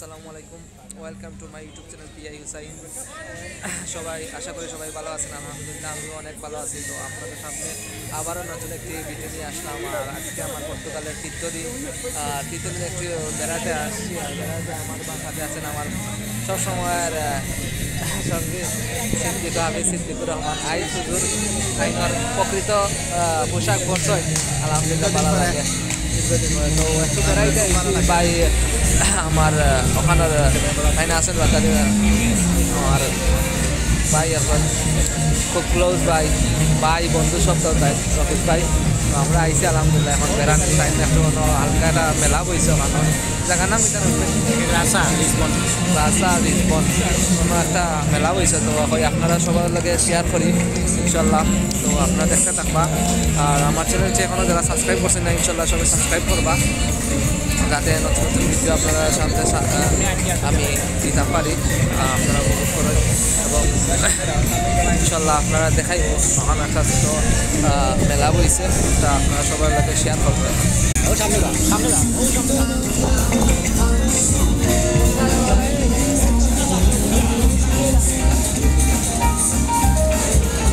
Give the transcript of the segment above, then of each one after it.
আসসালামু আলাইকুম। Welcome to my YouTube channel PI Hussain সবাই আশা করি সবাই ভালো আছেন। আলহামদুলিল্লাহ আমিও অনেক ভালো আছি। তো আপনাদের সামনে আবারও নতুন একটি ভিডিও নিয়ে আসলাম। আর আজকে আমার পর্তুগালের তীর্থদিন তীর্থদিন একটি বেড়াতে আসছি। আর বেড়াতে আমার সাথে আছেন আমার সবসময়ের সঙ্গে সিদ্দিক হাবিব সিদ্দিকুর রহমান। আই সুদূর আইনার প্রকৃত পোশাক বর্ষয় আলহামদুলিল্লাহ ভালো লাগে। তো ভাই আমার ওখানের ফাইনা আছেন বাতালি আমার ভাই এখন খুব ক্লোজ ভাই ভাই, বন্ধু শব্দ তাই, রফিক ভাই। আমরা আইছি আলহামদুলিল্লাহ এখন বেড়ানোর টাইম একটু হালকা একটা মেলা বইছে ওখানে জায়গার নাম এটা রাসা লিসবন রাসা রিসপন কোনো একটা মেলা বইছে তো হয় আপনারা সবার লগে শেয়ার করি ইনশাল্লাহ তো আপনারা দেখতে থাকবা। আর আমার চ্যানেলটি এখনও যারা সাবস্ক্রাইব করছেন না ইনশাল্লাহ সবাই সাবস্ক্রাইব করবা। যাতে নতুন নতুন ভিডিও আপনারা সামনে আমি দিতে পারি। আপনারা উপভোগ করেন ইনশাল্লাহ আপনারা দেখাই মহান একটা ছোট মেলা বইছে তা আপনারা সবার লাগে শেয়ার করবেন। সামনে সামনে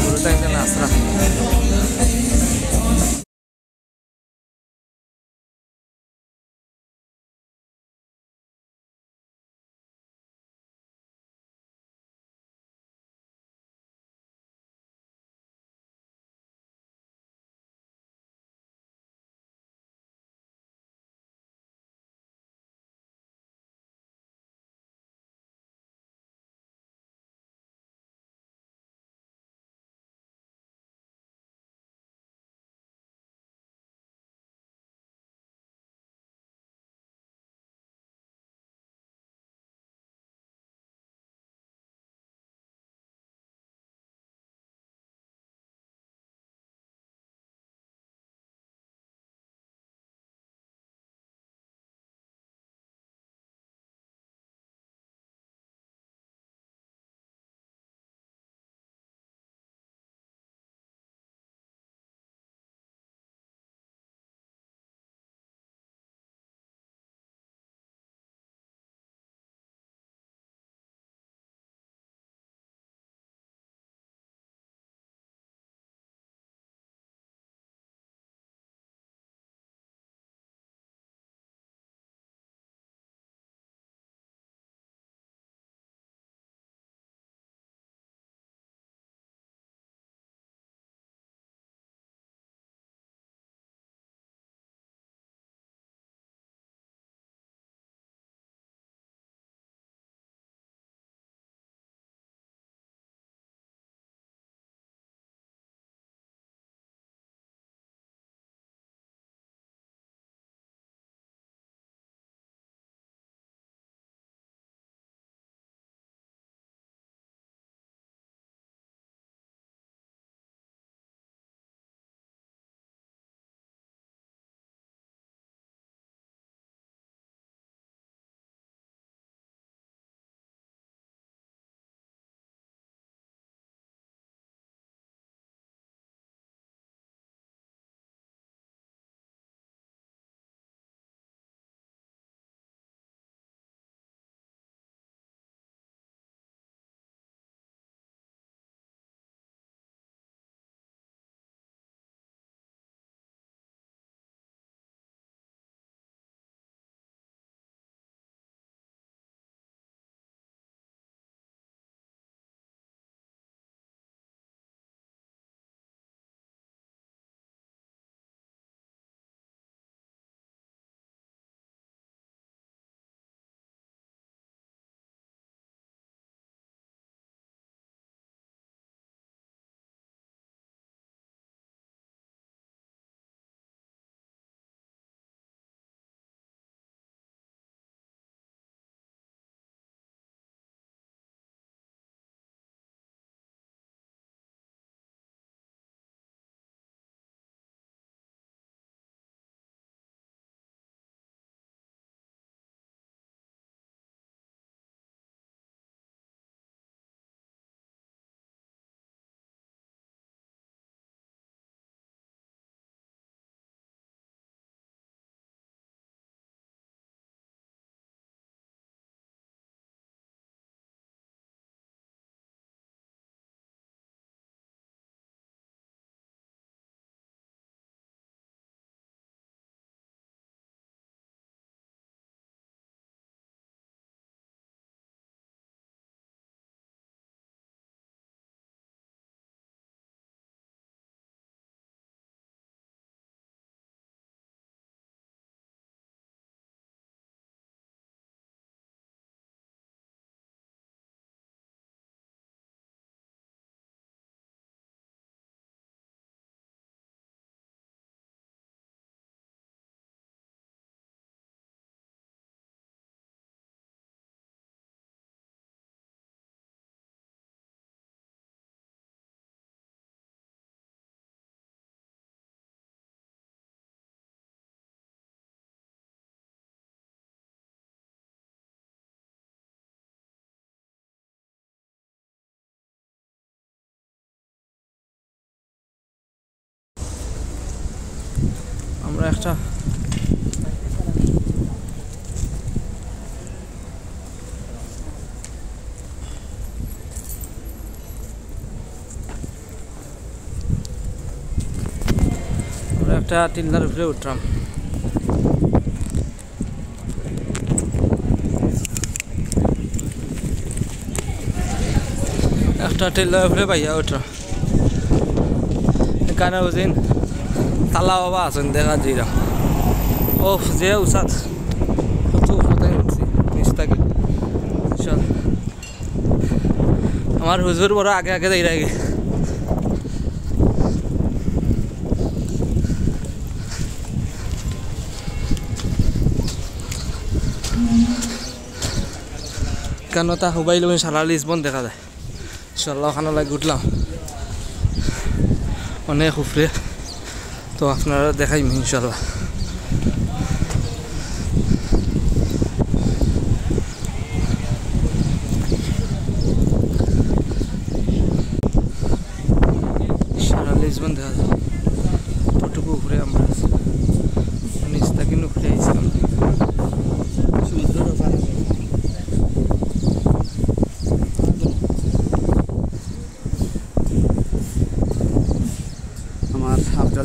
পুরোটা আমরা একটা আমরা একটা টিল্লার উপরে উঠলাম একটা টিল্লার উপরে পাইয়া উঠলাম এখানে বুঝিন তালা বাবা আছেন দেখা যাইরা ও যে নিচ আমার হুজুর বড় আগে আগে দেই রাখে কেন তা মোবাইল সারা লিসবন দেখা যায়। ইনশাল্লাহ লাগে উঠলাম। অনেক উপরে তো আপনারা দেখাই ইনশাল্লাহ সারা লিসবন দেখা যায় কতটুকু উপরে আমরা আছি নিচ থেকে উপরে আইছিলাম সমুদ্রের ওপারে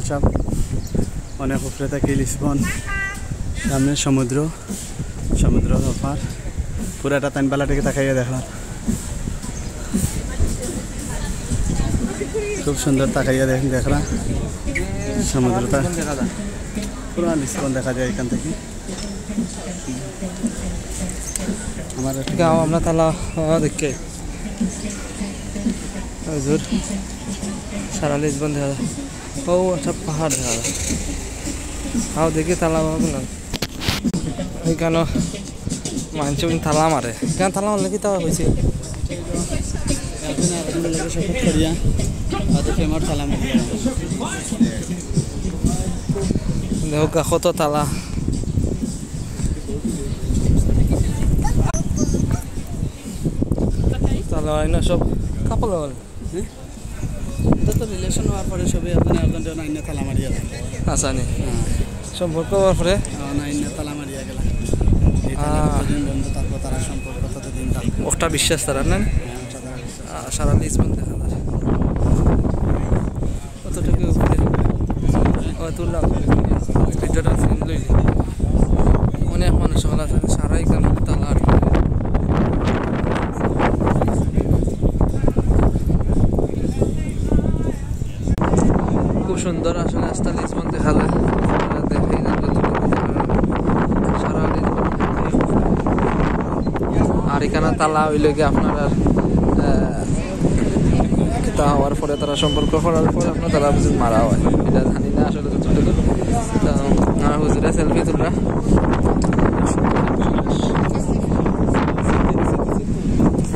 সাহ অনেক উপরে থাকে লিসবন, সামনে সমুদ্র সমুদ্র ওপার পুরাটা তানবালা থেকে তাকাইয়া দেখলাম খুব সুন্দর তাকাইয়া দেখ দেখলাম সমুদ্রটা। পুরা লিসবন দেখা যায় এখান থেকে। আমার আমরা তালা দেখে। হুজুর। সারা লিসবন দেখা যায় ও একটা পাহাড় দেখা যায় হাও, দেখি তালা পাবো না ওইখানে মানুষ তালা মারে কেন তালা মারলে কি তা হয়েছে? দেখো কত তালা তালা হয় না, সব কাপড় এটা তো রিলেশন হওয়ার পরে সবই তালা মারিয়া সম্পর্ক হওয়ার পরে? তালা মারিয়া গেলা। একটা বিশ্বাস তারা হ্যাঁ, সাদা বিশ্বাস। আহ, সারা লিসবন দেখা যায়। কতটুকু তুললাম ভিডিওটা লইলি অনেক মানুষ হল আছে সারাই কেন তালা আটকে খুব সুন্দর। আসলে রাস্তা লিসবন দেখা যায়। আপনারা না আর এখানে তালা হইলে কি আপনার আর তা হওয়ার পরে তারা সম্পর্ক করার পরে আপনার তারা বুঝি মারা হয়। এটা জানি না আসলে তো আমার হুজুরে সেলফি তুলরা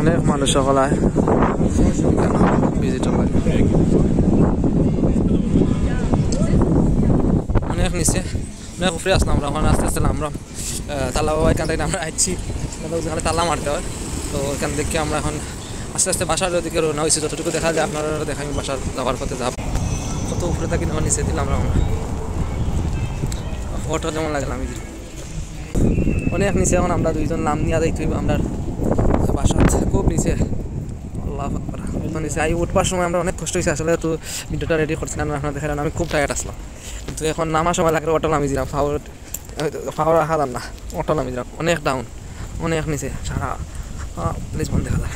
অনেক মানুষ সকল হয় ভিজিট হয় অনেক নিচে অনেক উপরে আসলাম আমরা, ওখানে আস্তে আস্তে আমরা তালা বাবা এখান থেকে আমরা আসছি ওখানে তালা মারতে হয়। তো এখান থেকে আমরা এখন আস্তে আস্তে বাসার ওদিকে রওনা হয়েছি। যতটুকু দেখা যায় আপনারা দেখা আমি বাসার যাওয়ার পথে যাব কত উপরে থাকি আমার নিচে দিলাম আমরা। ফটো যেমন লাগলাম আমি অনেক নিচে এখন আমরা দুইজন নাম নিয়ে দেখতে হইব আমরা। বাসা খুব নিচে। আল্লাহ নিচে। আই উঠবার সময় আমরা অনেক কষ্ট হয়েছে আসলে তো ভিডিওটা রেডি করছিলাম আপনারা দেখালেন আমি খুব টায়ার্ড আসলাম। কিন্তু এখন নামার সময় লাগলে অটো নামি দিলাম ফাওয়ার রাখা দাম না, অটো নামি দিলাম, অনেক ডাউন অনেক নিচে, সারা প্লিজ বন্ধ দেখা যায়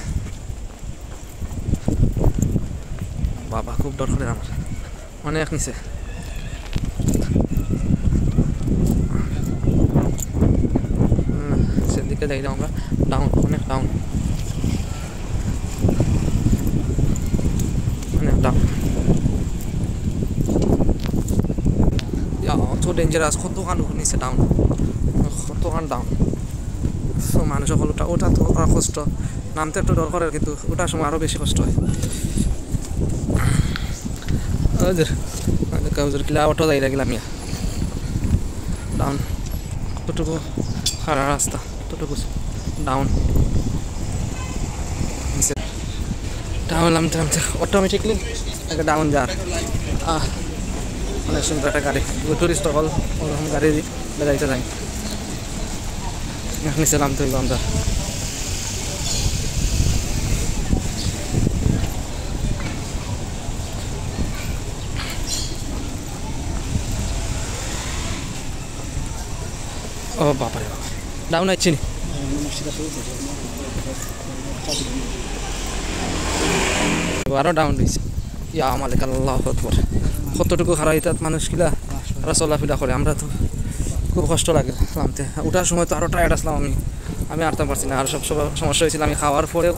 বাবা, খুব ডর করে আমার, অনেক নিচে। সেদিকে যাই আমরা ডাউন অনেক ডাউন অনেক ডাউন তো ডেঞ্জারাস কতখান নিচে ডাউন কতখান ডাউন তো মানুষ সকল ওটা ওটা তো কষ্ট, নামতে একটু ডর করে কিন্তু ওটার সময় আরও বেশি কষ্ট হয়। ওদের ওদের কিলা অটো যাই লাগিলাম ইয়া। ডাউন কতটুকু খারাপ রাস্তা, কতটুকু ডাউন ডাউন নামতে নামতে অটোমেটিকলি একটা ডাউন যার। আহ। অনেক সুন্দর একটা গাড়ি। টুরিস্ট হল ওরকম গাড়ি বেড়াইতে নাই নিচে নামতে হইব আমরা। ও বাবারে বাবা। ডাউন আইছি নি আরও ডাউন দিয়েছে ইয়া মালিক আল্লাহ আকবর। কতটুকু খারাপ ইতাত মানুষগুলা তারা চলাফেরা করে। আমরা তো খুব কষ্ট লাগে নামতে ওঠার সময় তো আরও টায়ার্ড আসলাম আমি। আমি আরতে পারছি না। আর সব সব সমস্যা হয়েছিল, আমি খাওয়ার পরেও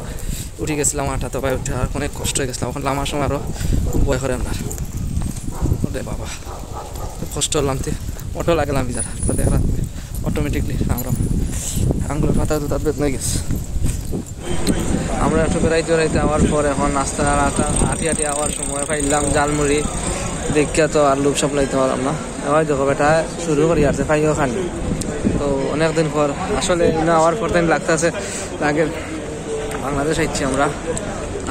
উঠে গেছিলাম আটাতে পায়ে উঠে। আর অনেক কষ্ট হয়ে গেছিলাম। এখন নামার সময় আরও ভয় করে আপনার ওরে বাবা কষ্ট নামতে অটো লাগলাম বিজার দেখলাম অটোমেটিকলি আমরা আঙ্গুলের পাতা তো তার বেতনে গেছে। আমরা একটু বেড়াইতে বেড়াইতে আওয়ার পর এখন নাস্তা আটা আটি আটি আওয়ার সময় পাইলাম, জালমুড়ি। দেখিয়া তো আর লোভ সাপ্লাইতে পারলাম না। এবার দেখো বেটা, শুরু করি আর পাইও খানি। তো অনেকদিন পর, আসলে ইনো আওয়ার পর টাইম লাগতেছে, লাগে বাংলাদেশ আইছি আমরা।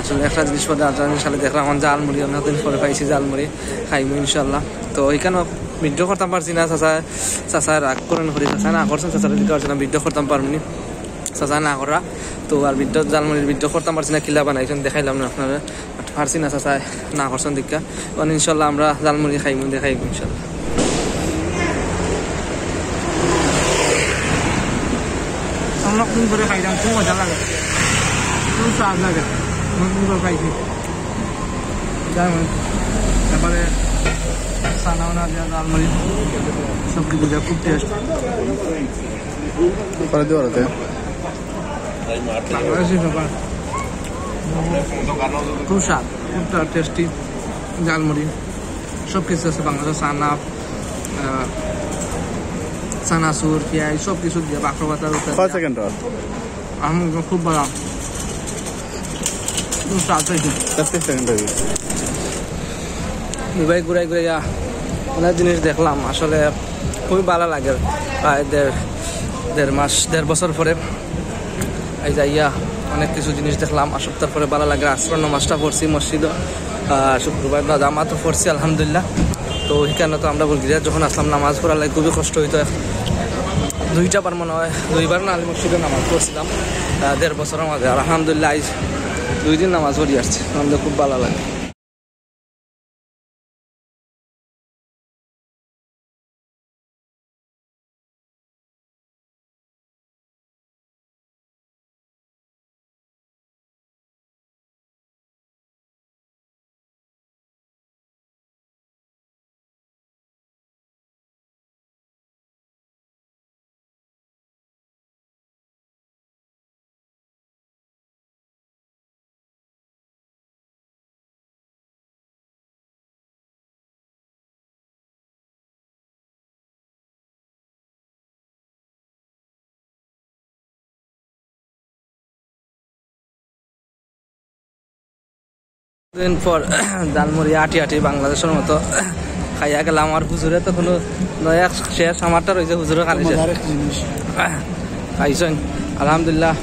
আসলে একটা জিনিস পরে আর জিনিস সালে দেখলাম আমার জালমুড়ি অনেকদিন পরে পাইছি জালমুড়ি খাইমু ইনশাল্লাহ তো ওইখানেও ভিডিও করতাম পারছি না, চাচা চাচা রাগ করেন করি, চাচা না করছেন চাচা দিতে পারছি না ভিডিও করতাম পারবনি চাচা না করা তো আর বিদ্যুৎ জালমুড়ির বিদ্যুৎ করতাম পারছি না কিলা বানাইছেন দেখাইলাম না আপনারা পারছি না চাচা না করছেন দীক্ষা কারণ ইনশাল্লাহ আমরা জালমুড়ি খাইমু দেখাইব ইনশাল্লাহ। অনেকদিন ধরে খাইলাম খুব মজা লাগে খুব স্বাদ লাগে অনেকদিন ধরে খাইছি। তারপরে সানাও দেওয়া জালমুড়ি সব কিছু খুব টেস্ট হতে বাংলাদেশি ব্যাপার খুব স্বাদ খুব টেস্টি ঝালমুড়ি সব কিছু আছে বাংলাদেশ সানা চানাচুর পেঁয়াজ সব কিছু দিয়ে বাকর কয় সেকেন্ড আমি খুব ভালো খুব স্বাদ হয়েছে। তেত্রিশ সেকেন্ড হয়ে গেছে। দুবাই ঘুরাই ঘুরে যা অনেক জিনিস দেখলাম। আসলে খুবই ভালো লাগে প্রায় দেড় দেড় মাস দেড় বছর পরে। এই যাইয়া অনেক কিছু জিনিস দেখলাম। আর সপ্তাহ পরে ভালো লাগে। আশ্রয় নামাজটা পড়ছি মসজিদ। শুক্রবার না জামাতও পড়ছি, আলহামদুলিল্লাহ। তো এখানে তো আমরা বলগিরা যখন আসলাম নামাজ পড়া লাগে, খুবই কষ্ট হইতো। দুইটা বার মনে হয়, দুইবার না আলী মসজিদে নামাজ পড়ছিলাম। দেড় বছরের মাঝে। আর আলহামদুলিল্লাহ, আজ দুই দিন নামাজ পড়ি আসছি। আমাদের খুব ভালো লাগে। দিন পর জালমুড়ি আটি আটি বাংলাদেশের মতো খাইয়া গেলাম। আমার হুজুরে তো কোনো নয়া শেষ আমারটা রয়েছে হুজুরে খালি খাইছেন আলহামদুলিল্লাহ।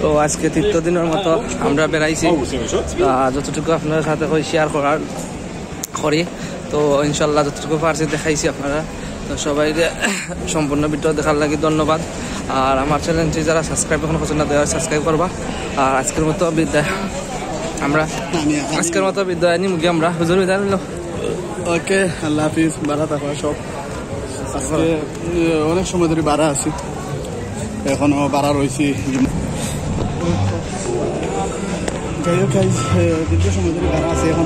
তো আজকে তৃতীয় দিনের মতো আমরা বেড়াইছি। যতটুকু আপনার সাথে শেয়ার করার করি। তো ইনশাল্লাহ যতটুকু পারছি দেখাইছি আপনারা। তো সবাইকে সম্পূর্ণ ভিডিও দেখার লাগি ধন্যবাদ। আর আমার চ্যানেলটি যারা সাবস্ক্রাইব এখন না দেওয়া সাবস্ক্রাইব করবা। আর আজকের মতো বিদ্যায় আমরা আমি আজকের মতো বিদ্যায় নিয়ে মুগি আমরা। হুজুর বিদায় নিল। ওকে, আল্লাহ হাফিজ। বাড়া থাকা সব। অনেক সময় ধরে বাড়া আছি। এখনও বাড়া রয়েছি। সময় ধরে বাড়া আছে, এখন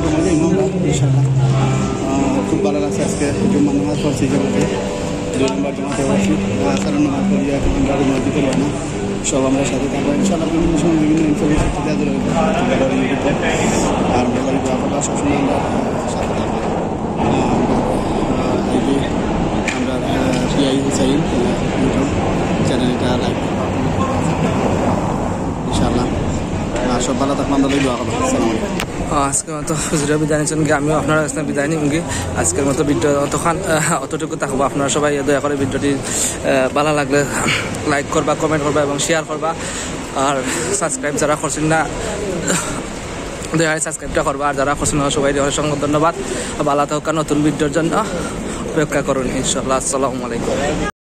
খুব ভালো লাগছে আজকে জুম্মা নামাজ পড়ছি জমাতে দুই নম্বর জমাতে পড়ছি সারা নামাজ পড়ি এখন আমরা মসজিদ করি না সব আমরা সাথে থাকব ইনশাল্লাহ বিভিন্ন সময় বিভিন্ন ইনফরমেশন দেওয়া যাবে আর আমরা বাড়ি দোয়া সবসময় আমরা সাথে থাকব আইডি আমরা পিআই হুসাইন ইউটিউব চ্যানেলটা লাইক ইনশাআল্লাহ আর আজকের মতো হুজুরা বিদায় নিচ্ছেন আমিও আপনার কাছে বিদায় নিই মুগি আজকের মতো ভিডিও অতক্ষণ অতটুকু থাকব। আপনারা সবাই দয়া করে ভিডিওটি ভালো লাগলে লাইক করবা কমেন্ট করবা এবং শেয়ার করবা। আর সাবস্ক্রাইব যারা করছেন না, দয়া সাবস্ক্রাইবটা করবা। আর যারা করছেন না, সবাই অসংখ্য ধন্যবাদ। ভালো থাকা নতুন ভিডিওর জন্য অপেক্ষা করুন ইনশাল্লাহ আসসালামু আলাইকুম।